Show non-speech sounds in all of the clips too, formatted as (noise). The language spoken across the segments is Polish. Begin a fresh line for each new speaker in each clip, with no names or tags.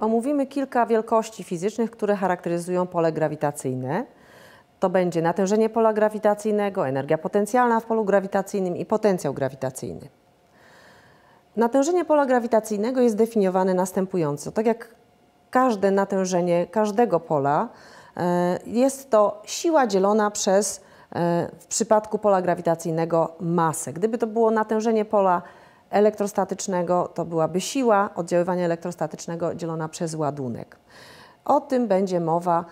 omówimy kilka wielkości fizycznych, które charakteryzują pole grawitacyjne. To będzie natężenie pola grawitacyjnego, energia potencjalna w polu grawitacyjnym i potencjał grawitacyjny. Natężenie pola grawitacyjnego jest definiowane następująco. Tak jak każde natężenie każdego pola, e, jest to siła dzielona przez e, w przypadku pola grawitacyjnego masę. Gdyby to było natężenie pola elektrostatycznego, to byłaby siła oddziaływania elektrostatycznego dzielona przez ładunek. O tym będzie mowa e,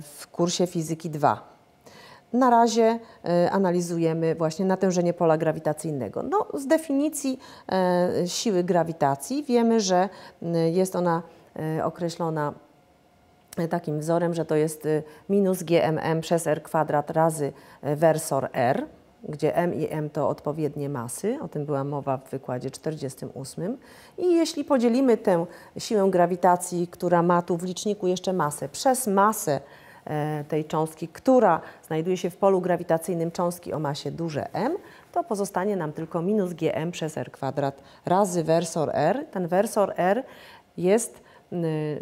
w kursie fizyki 2. Na razie analizujemy właśnie natężenie pola grawitacyjnego. No, z definicji siły grawitacji wiemy, że jest ona E, określona e, takim wzorem, że to jest minus GMM przez R kwadrat razy e, wersor R, gdzie M i M to odpowiednie masy, o tym była mowa w wykładzie 48. I jeśli podzielimy tę siłę grawitacji, która ma tu w liczniku jeszcze masę, przez masę tej cząstki, która znajduje się w polu grawitacyjnym cząstki o masie duże M, to pozostanie nam tylko minus gm przez r kwadrat razy wersor r. Ten wersor r jest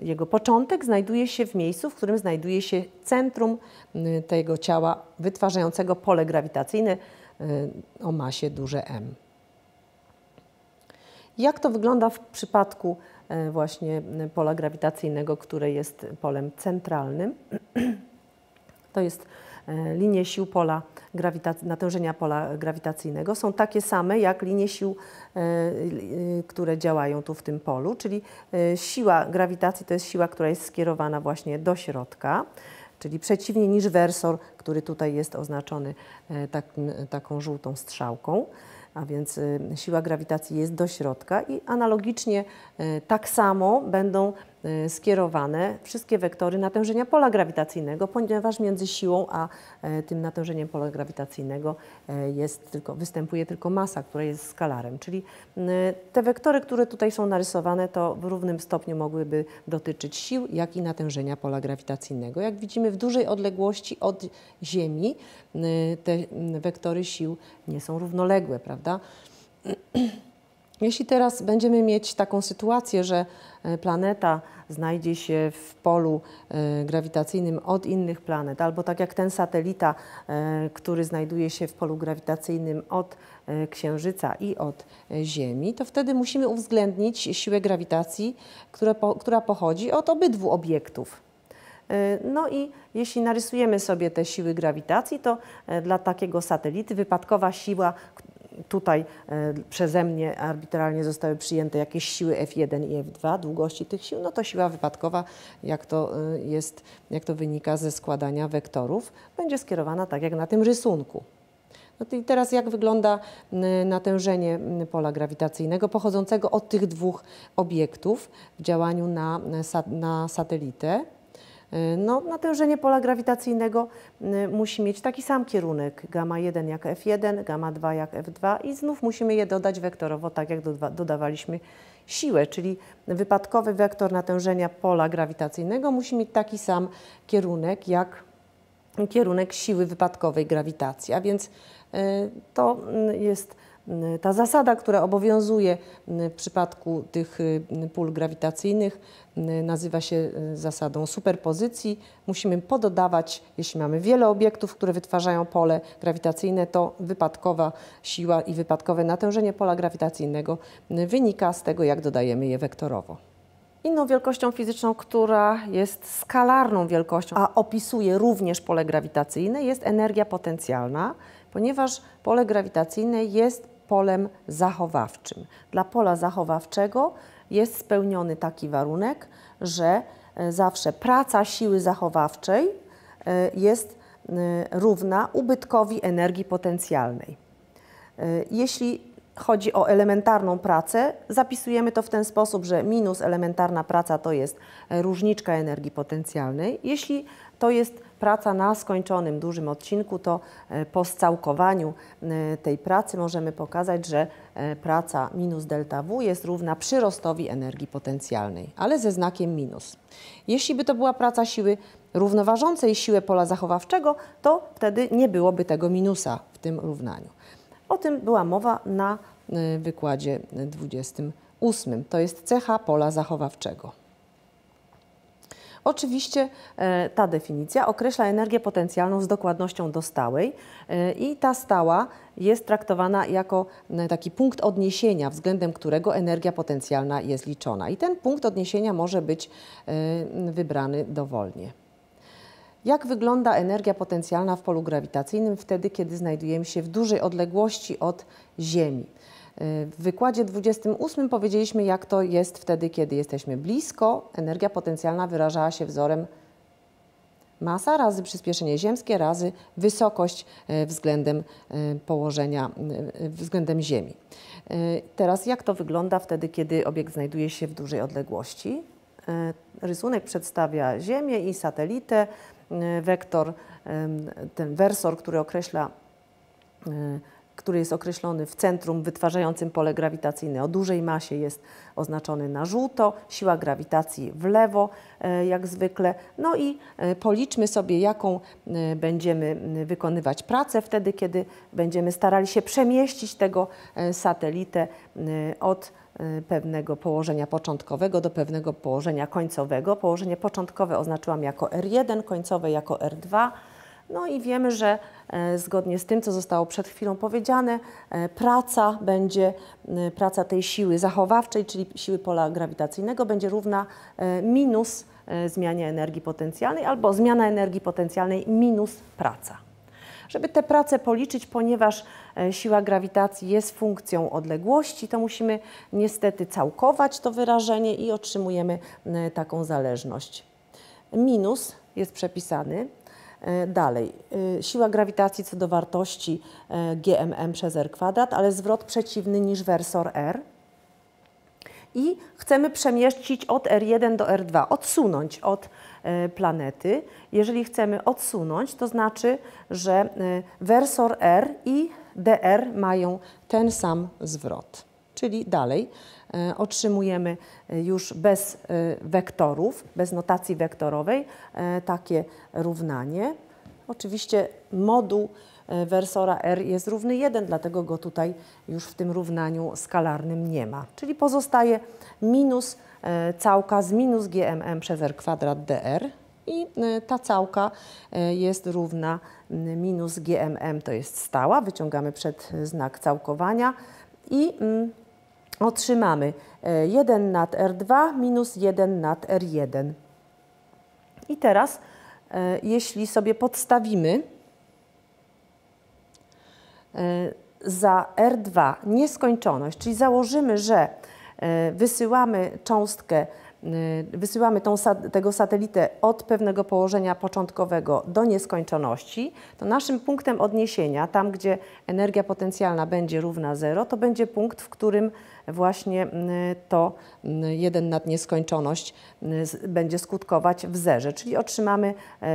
jego początek znajduje się w miejscu, w którym znajduje się centrum y, tego ciała wytwarzającego pole grawitacyjne y, o masie duże M. Jak to wygląda w przypadku właśnie pola grawitacyjnego, które jest polem centralnym? (clears throat) To jest linie sił pola natężenia pola grawitacyjnego. Są takie same jak linie sił, e, które działają tu w tym polu, czyli e, siła grawitacji to jest siła, która jest skierowana właśnie do środka, czyli przeciwnie niż wersor, który tutaj jest oznaczony tak, taką żółtą strzałką a więc siła grawitacji jest do środka i analogicznie tak samo będą skierowane wszystkie wektory natężenia pola grawitacyjnego, ponieważ między siłą a e, tym natężeniem pola grawitacyjnego e, jest tylko, występuje tylko masa, która jest skalarem. Czyli y, te wektory, które tutaj są narysowane, to w równym stopniu mogłyby dotyczyć sił, jak i natężenia pola grawitacyjnego. Jak widzimy w dużej odległości od Ziemi y, te wektory sił nie są równoległe, prawda? (clears throat) Jeśli teraz będziemy mieć taką sytuację, że e, planeta znajdzie się w polu e, grawitacyjnym od innych planet, albo tak jak ten satelita, e, który znajduje się w polu grawitacyjnym od Księżyca i od Ziemi, to wtedy musimy uwzględnić siłę grawitacji, która, pochodzi od obydwu obiektów. No i jeśli narysujemy sobie te siły grawitacji, to dla takiego satelity wypadkowa siła, tutaj e, przeze mnie arbitralnie zostały przyjęte jakieś siły F1 i F2, długości tych sił, no to siła wypadkowa, jak to, e, jest, jak to wynika ze składania wektorów, będzie skierowana tak jak na tym rysunku. No i teraz jak wygląda natężenie pola grawitacyjnego pochodzącego od tych dwóch obiektów w działaniu na, na satelitę. Y, no, natężenie pola grawitacyjnego y, musi mieć taki sam kierunek. Gamma 1 jak F1, gamma 2 jak F2 i znów musimy je dodać wektorowo, tak jak dodawaliśmy siłę, czyli wypadkowy wektor natężenia pola grawitacyjnego musi mieć taki sam kierunek jak kierunek siły wypadkowej grawitacji, a więc y, to jest ta zasada, która obowiązuje w przypadku tych y, pól grawitacyjnych, nazywa się y, zasadą superpozycji. Musimy pododawać, jeśli mamy wiele obiektów, które wytwarzają pole grawitacyjne, to wypadkowa siła i wypadkowe natężenie pola grawitacyjnego wynika z tego, jak dodajemy je wektorowo. Inną wielkością fizyczną, która jest skalarną wielkością, a opisuje również pole grawitacyjne, jest energia potencjalna, ponieważ pole grawitacyjne jest polem zachowawczym. Dla pola zachowawczego jest spełniony taki warunek, że e, zawsze praca siły zachowawczej e, jest e, równa ubytkowi energii potencjalnej. Jeśli chodzi o elementarną pracę, zapisujemy to w ten sposób, że minus elementarna praca to jest różniczka energii potencjalnej. Jeśli to jest praca na skończonym dużym odcinku, to e, po scałkowaniu e, tej pracy możemy pokazać, że e, praca minus delta W jest równa przyrostowi energii potencjalnej, ale ze znakiem minus. Jeśli by to była praca siły równoważącej siłę pola zachowawczego, to wtedy nie byłoby tego minusa w tym równaniu. O tym była mowa na wykładzie 28. To jest cecha pola zachowawczego. Oczywiście e, ta definicja określa energię potencjalną z dokładnością do stałej e, i ta stała jest traktowana jako e, taki punkt odniesienia, względem którego energia potencjalna jest liczona. I ten punkt odniesienia może być wybrany dowolnie. Jak wygląda energia potencjalna w polu grawitacyjnym wtedy, kiedy znajdujemy się w dużej odległości od Ziemi? W wykładzie 28 powiedzieliśmy, jak to jest wtedy, kiedy jesteśmy blisko. Energia potencjalna wyrażała się wzorem masa razy przyspieszenie ziemskie razy wysokość e, względem e, położenia, e, względem Ziemi. Teraz jak to wygląda wtedy, kiedy obiekt znajduje się w dużej odległości? Rysunek przedstawia Ziemię i satelitę. Wektor, ten wersor, który określa który jest określony w centrum wytwarzającym pole grawitacyjne o dużej masie jest oznaczony na żółto, siła grawitacji w lewo e, jak zwykle. No i e, policzmy sobie jaką e, będziemy wykonywać pracę wtedy, kiedy będziemy starali się przemieścić tego satelitę od pewnego położenia początkowego do pewnego położenia końcowego. Położenie początkowe oznaczyłam jako R1, końcowe jako R2. No i wiemy, że e, zgodnie z tym, co zostało przed chwilą powiedziane, e, praca będzie, e, praca tej siły zachowawczej, czyli siły pola grawitacyjnego, będzie równa minus zmianie energii potencjalnej albo zmiana energii potencjalnej minus praca. Żeby te prace policzyć, ponieważ siła grawitacji jest funkcją odległości, to musimy niestety całkować to wyrażenie i otrzymujemy taką zależność. Minus jest przepisany dalej, e, siła grawitacji co do wartości e, GMM przez R kwadrat, ale zwrot przeciwny niż wersor R. I chcemy przemieścić od R1 do R2, odsunąć od planety. Jeżeli chcemy odsunąć, to znaczy, że wersor R i dr mają ten sam zwrot. Czyli dalej otrzymujemy już bez wektorów, bez notacji wektorowej takie równanie. Oczywiście moduł wersora R jest równy 1, dlatego go tutaj już w tym równaniu skalarnym nie ma. Czyli pozostaje minus całka z minus GMM przez R kwadrat dr i ta całka jest równa minus GMM, to jest stała, wyciągamy przed znak całkowania i otrzymamy 1 nad R2 minus 1 nad R1. I teraz, e, jeśli sobie podstawimy e, za R2 nieskończoność, czyli założymy, że e, wysyłamy cząstkę wysyłamy tą, tego satelitę od pewnego położenia początkowego do nieskończoności, to naszym punktem odniesienia, tam gdzie energia potencjalna będzie równa 0, to będzie punkt, w którym właśnie y, to 1 y, nad nieskończoność będzie skutkować w zerze, czyli otrzymamy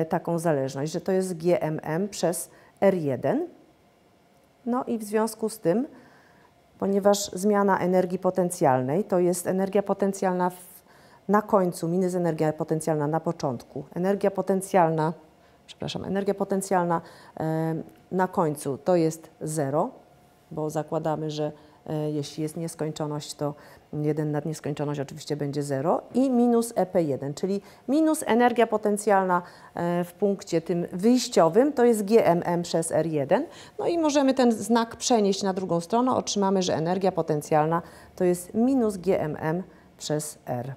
taką zależność, że to jest GMM przez R1. No i w związku z tym, ponieważ zmiana energii potencjalnej to jest energia potencjalna w na końcu minus energia potencjalna na początku. Energia potencjalna, przepraszam, energia potencjalna na końcu to jest zero, bo zakładamy, że e, jeśli jest nieskończoność, to 1 nad nieskończoność oczywiście będzie 0 i minus EP1, czyli minus energia potencjalna e, w punkcie tym wyjściowym to jest GMM przez R1. No i możemy ten znak przenieść na drugą stronę, otrzymamy, że energia potencjalna to jest minus GMM przez R.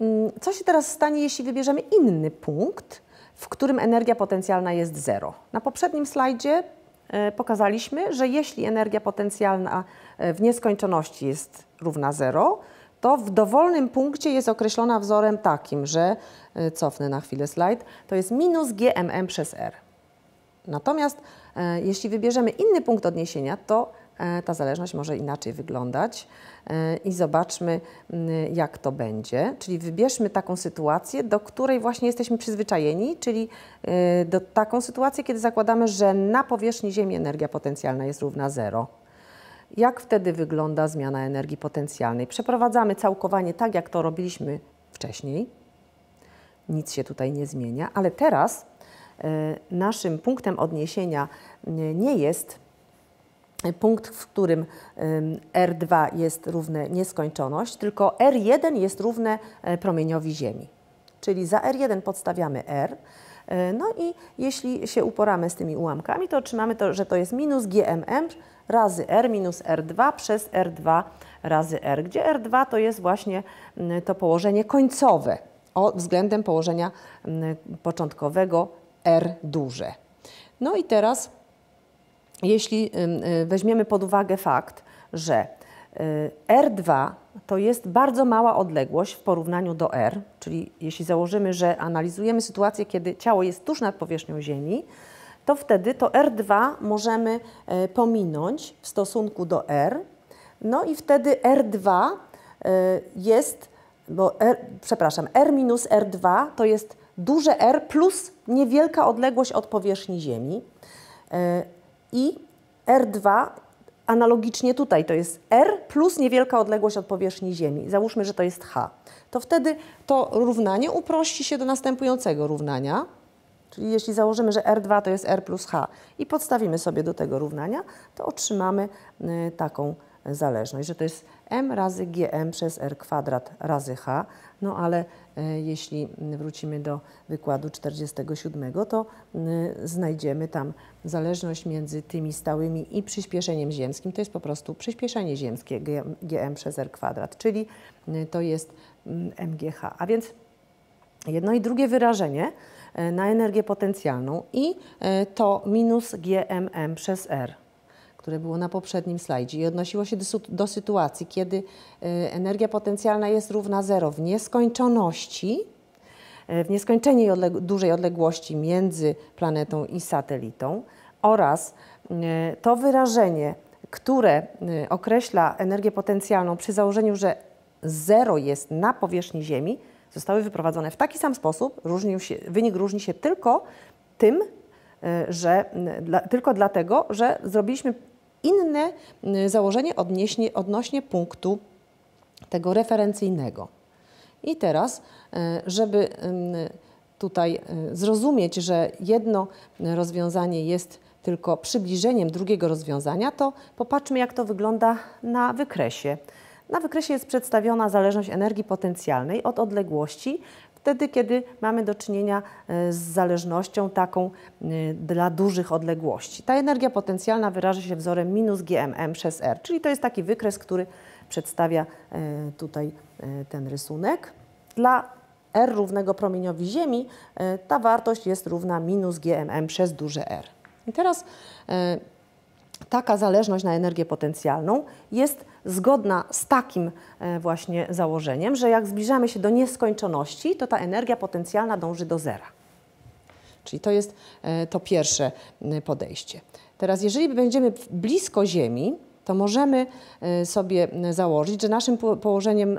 Mm, co się teraz stanie, jeśli wybierzemy inny punkt, w którym energia potencjalna jest zero? Na poprzednim slajdzie e, pokazaliśmy, że jeśli energia potencjalna e, w nieskończoności jest równa zero, to w dowolnym punkcie jest określona wzorem takim, że, e, cofnę na chwilę slajd, to jest minus GMM przez R. Natomiast jeśli wybierzemy inny punkt odniesienia, to ta zależność może inaczej wyglądać. E, i zobaczmy, jak to będzie. Czyli wybierzmy taką sytuację, do której właśnie jesteśmy przyzwyczajeni, czyli e, do taką sytuację, kiedy zakładamy, że na powierzchni Ziemi energia potencjalna jest równa zero. Jak wtedy wygląda zmiana energii potencjalnej? Przeprowadzamy całkowanie tak, jak to robiliśmy wcześniej. Nic się tutaj nie zmienia, ale teraz e, naszym punktem odniesienia nie jest punkt, w którym R2 jest równe nieskończoność, tylko R1 jest równe e, promieniowi Ziemi. czyli za R1 podstawiamy R. E, no i jeśli się uporamy z tymi ułamkami, to otrzymamy to, że to jest minus GMM razy R minus R2 przez R2 razy R, gdzie R2 to jest właśnie to położenie końcowe o, względem położenia początkowego R duże. No i teraz, jeśli y, weźmiemy pod uwagę fakt, że y, R2 to jest bardzo mała odległość w porównaniu do R, czyli jeśli założymy, że analizujemy sytuację, kiedy ciało jest tuż nad powierzchnią Ziemi, to wtedy to R2 możemy e, pominąć w stosunku do R, no i wtedy R2 e, jest, bo R, przepraszam, R minus R2 to jest duże R plus niewielka odległość od powierzchni Ziemi. E, i R2 analogicznie tutaj to jest R plus niewielka odległość od powierzchni Ziemi. Załóżmy, że to jest H. To wtedy to równanie uprości się do następującego równania. Czyli jeśli założymy, że R2 to jest R plus H i podstawimy sobie do tego równania, to otrzymamy y, taką zależność, że to jest m razy gm przez r kwadrat razy h, no ale y, jeśli wrócimy do wykładu 47, to y, znajdziemy tam zależność między tymi stałymi i przyspieszeniem ziemskim, to jest po prostu przyspieszenie ziemskie gm przez r kwadrat, czyli to jest mgh. A więc jedno i drugie wyrażenie E, na energię potencjalną i e, to minus GMM przez R, które było na poprzednim slajdzie i odnosiło się do, sytuacji, kiedy e, energia potencjalna jest równa zero. W nieskończoności, w nieskończenej odleg dużej odległości między planetą i satelitą oraz to wyrażenie, które określa energię potencjalną przy założeniu, że zero jest na powierzchni Ziemi, zostały wyprowadzone w taki sam sposób, się, wynik różni się tylko tym, e, że dla, tylko dlatego, że zrobiliśmy inne założenie odnieśnie, odnośnie punktu tego referencyjnego. I teraz, e, żeby tutaj e, zrozumieć, że jedno rozwiązanie jest tylko przybliżeniem drugiego rozwiązania, to popatrzmy, jak to wygląda na wykresie. Na wykresie jest przedstawiona zależność energii potencjalnej od odległości, wtedy kiedy mamy do czynienia e, z zależnością taką e, dla dużych odległości. Ta energia potencjalna wyraża się wzorem minus GMM przez R, czyli to jest taki wykres, który przedstawia e, tutaj ten rysunek. Dla R równego promieniowi Ziemi ta wartość jest równa minus GMM przez duże R. I teraz taka zależność na energię potencjalną jest zgodna z takim e, właśnie założeniem, że jak zbliżamy się do nieskończoności, to ta energia potencjalna dąży do zera. Czyli to jest e, to pierwsze podejście. Teraz, jeżeli będziemy blisko Ziemi, to możemy e, sobie założyć, że naszym położeniem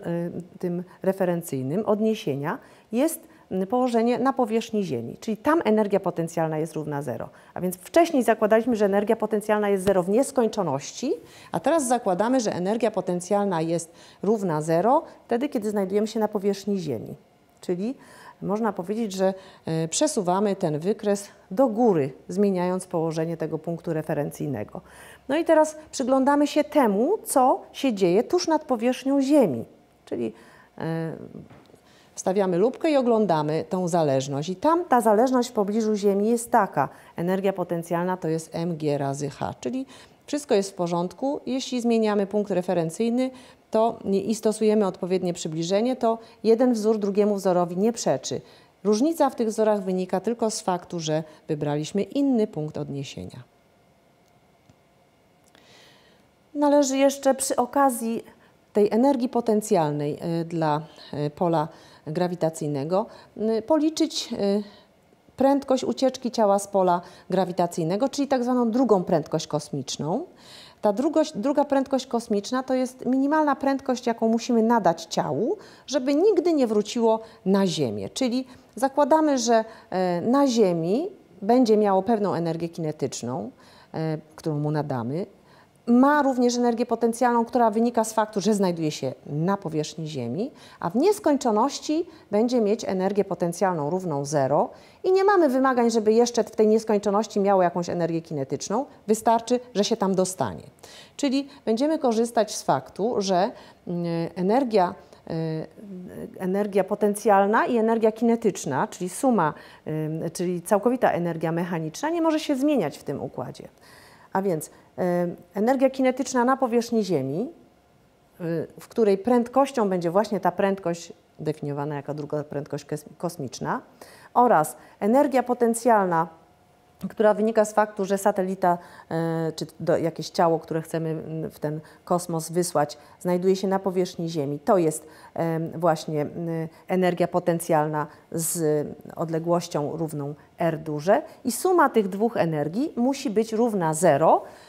tym referencyjnym odniesienia jest położenie na powierzchni Ziemi, czyli tam energia potencjalna jest równa zero. A więc wcześniej zakładaliśmy, że energia potencjalna jest zero w nieskończoności, a teraz zakładamy, że energia potencjalna jest równa zero wtedy, kiedy znajdujemy się na powierzchni Ziemi. Czyli można powiedzieć, że e, przesuwamy ten wykres do góry, zmieniając położenie tego punktu referencyjnego. No i teraz przyglądamy się temu, co się dzieje tuż nad powierzchnią Ziemi, czyli e, stawiamy lubkę i oglądamy tą zależność. I tam ta zależność w pobliżu Ziemi jest taka. Energia potencjalna to jest mg razy h, czyli wszystko jest w porządku. Jeśli zmieniamy punkt referencyjny to i stosujemy odpowiednie przybliżenie, to jeden wzór drugiemu wzorowi nie przeczy. Różnica w tych wzorach wynika tylko z faktu, że wybraliśmy inny punkt odniesienia. Należy jeszcze przy okazji tej energii potencjalnej y, dla y, pola grawitacyjnego, y, policzyć y, prędkość ucieczki ciała z pola grawitacyjnego, czyli tak zwaną drugą prędkość kosmiczną. Ta drugość, druga prędkość kosmiczna to jest minimalna prędkość, jaką musimy nadać ciału, żeby nigdy nie wróciło na Ziemię. Czyli zakładamy, że e, na Ziemi będzie miało pewną energię kinetyczną, e, którą mu nadamy, ma również energię potencjalną, która wynika z faktu, że znajduje się na powierzchni Ziemi, a w nieskończoności będzie mieć energię potencjalną równą zero i nie mamy wymagań, żeby jeszcze w tej nieskończoności miało jakąś energię kinetyczną, wystarczy, że się tam dostanie. Czyli będziemy korzystać z faktu, że mm, energia energia potencjalna i energia kinetyczna, czyli suma, czyli całkowita energia mechaniczna, nie może się zmieniać w tym układzie. A więc energia kinetyczna na powierzchni Ziemi, w której prędkością będzie właśnie ta prędkość definiowana jako druga prędkość kosmiczna, oraz energia potencjalna która wynika z faktu, że satelita e, czy jakieś ciało, które chcemy w ten kosmos wysłać, znajduje się na powierzchni Ziemi. To jest właśnie energia potencjalna z odległością równą r duże i suma tych dwóch energii musi być równa zero, Y, y,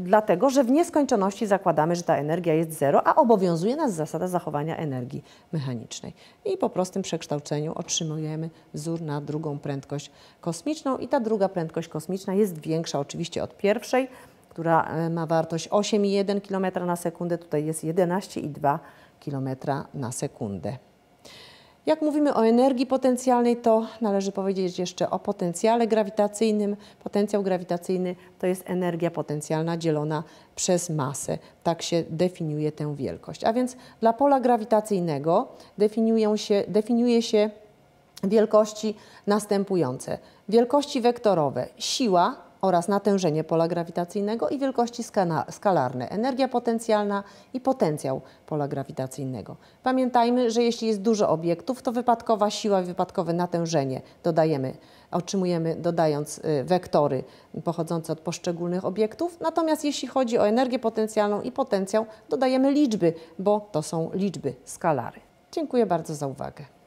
dlatego że w nieskończoności zakładamy, że ta energia jest zero, a obowiązuje nas zasada zachowania energii mechanicznej. I po prostym przekształceniu otrzymujemy wzór na drugą prędkość kosmiczną i ta druga prędkość kosmiczna jest większa oczywiście od pierwszej, która e, ma wartość 8,1 km na sekundę, tutaj jest 11,2 km na sekundę. Jak mówimy o energii potencjalnej, to należy powiedzieć jeszcze o potencjale grawitacyjnym. Potencjał grawitacyjny to jest energia potencjalna dzielona przez masę. Tak się definiuje tę wielkość. A więc dla pola grawitacyjnego definiują się, definiuje się wielkości następujące. Wielkości wektorowe siła oraz natężenie pola grawitacyjnego i wielkości skalarne, energia potencjalna i potencjał pola grawitacyjnego. Pamiętajmy, że jeśli jest dużo obiektów, to wypadkowa siła i wypadkowe natężenie dodajemy, otrzymujemy dodając y, wektory pochodzące od poszczególnych obiektów. Natomiast jeśli chodzi o energię potencjalną i potencjał, dodajemy liczby, bo to są liczby skalary. Dziękuję bardzo za uwagę.